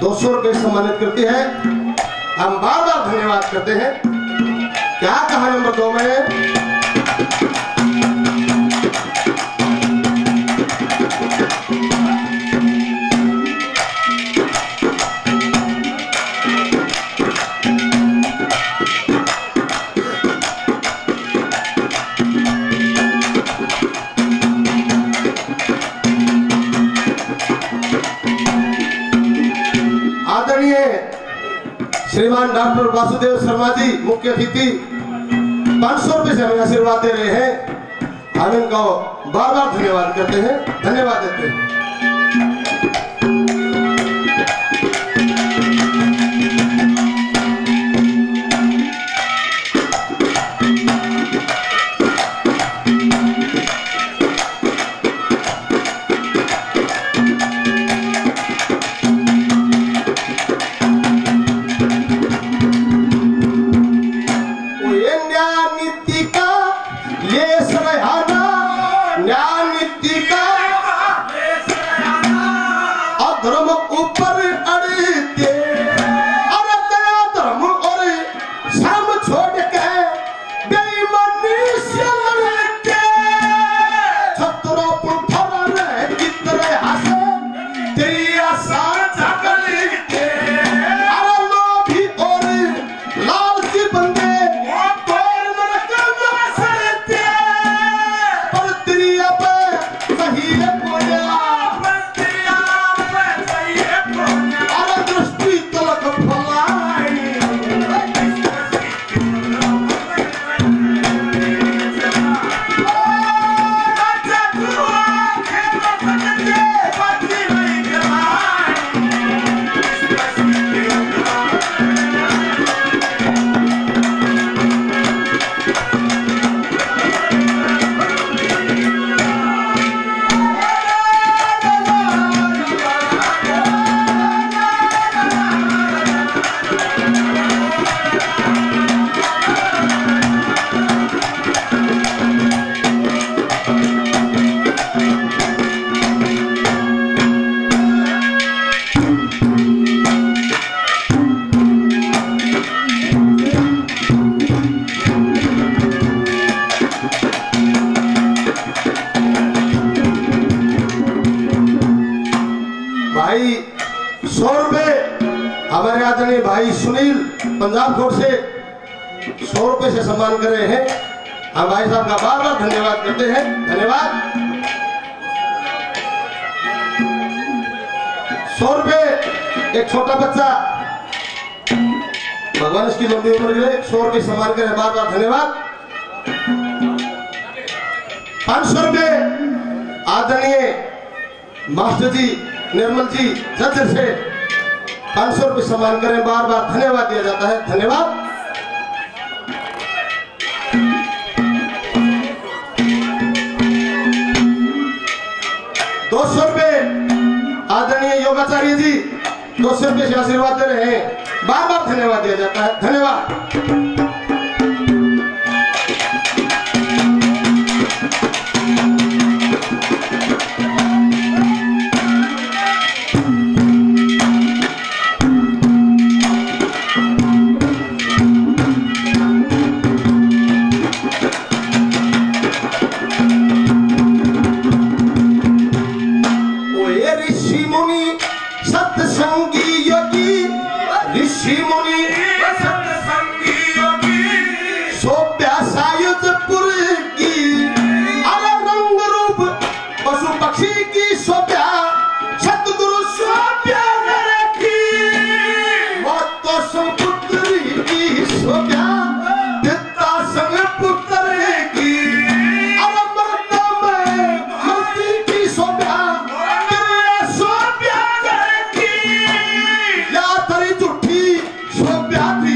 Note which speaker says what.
Speaker 1: दो सौ रुपये सम्मानित करती है। हम बार बार धन्यवाद करते हैं। क्या कहा नंबर दो में? श्रीमान डॉक्टर वासुदेव शर्मा जी, मुख्य अतिथि, पाँच सौ रुपए से हमें आशीर्वाद दे रहे हैं। हम इनको बार बार धन्यवाद करते हैं, धन्यवाद देते हैं। हमारे आदरणीय भाई सुनील पंजाब कोर्ट से सौ रुपए से सम्मान कर रहे हैं। हम भाई साहब का बार बार धन्यवाद करते हैं। धन्यवाद। सौ रुपए, एक छोटा बच्चा। भगवान इसकी लंबी उम्र के लिए सौ रुपए सम्मान करें बार बार धन्यवाद। पाँच सौ रुपए आदरणीय मास्टर जी, निर्मल जी जज से पाँच सौ रुपये सम्मान करें बार बार धन्यवाद दिया जाता है। धन्यवाद। दो सौ रुपये आदरणीय योगाचार्य जी दो सौ रुपये से आशीर्वाद दे रहे हैं। बार बार धन्यवाद दिया जाता है। धन्यवाद।
Speaker 2: श्री God